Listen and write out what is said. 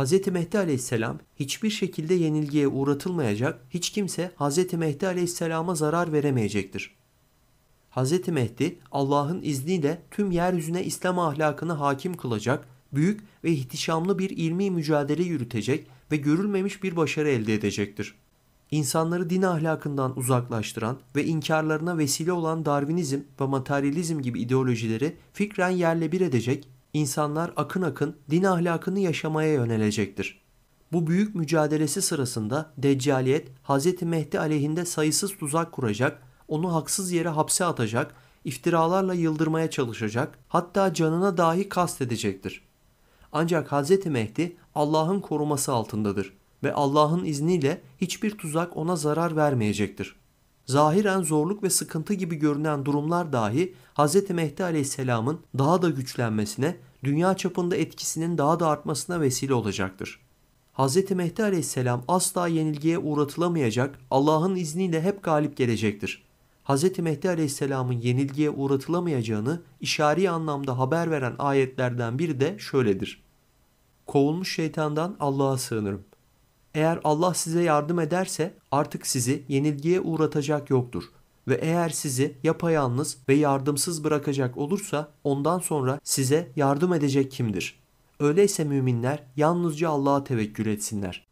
Hz. Mehdi aleyhisselam hiçbir şekilde yenilgiye uğratılmayacak, hiç kimse Hz. Mehdi aleyhisselama zarar veremeyecektir. Hz. Mehdi Allah'ın izniyle tüm yeryüzüne İslam ahlakını hakim kılacak, büyük ve ihtişamlı bir ilmi mücadele yürütecek ve görülmemiş bir başarı elde edecektir. İnsanları din ahlakından uzaklaştıran ve inkarlarına vesile olan Darwinizm ve materyalizm gibi ideolojileri fikren yerle bir edecek, insanlar akın akın din ahlakını yaşamaya yönelecektir. Bu büyük mücadelesi sırasında Deccaliyet Hz. Mehdi aleyhinde sayısız tuzak kuracak, onu haksız yere hapse atacak, iftiralarla yıldırmaya çalışacak, hatta canına dahi kast edecektir. Ancak Hz. Mehdi Allah'ın koruması altındadır ve Allah'ın izniyle hiçbir tuzak ona zarar vermeyecektir. Zahiren zorluk ve sıkıntı gibi görünen durumlar dahi Hz. Mehdi Aleyhisselam'ın daha da güçlenmesine, dünya çapında etkisinin daha da artmasına vesile olacaktır. Hz. Mehdi Aleyhisselam asla yenilgiye uğratılamayacak, Allah'ın izniyle hep galip gelecektir. Hz. Mehdi Aleyhisselam'ın yenilgiye uğratılamayacağını işari anlamda haber veren ayetlerden biri de şöyledir. Kovulmuş şeytandan Allah'a sığınırım. Eğer Allah size yardım ederse artık sizi yenilgiye uğratacak yoktur. Ve eğer sizi yapayalnız ve yardımsız bırakacak olursa ondan sonra size yardım edecek kimdir? Öyleyse müminler yalnızca Allah'a tevekkül etsinler.